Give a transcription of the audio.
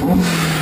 Hum.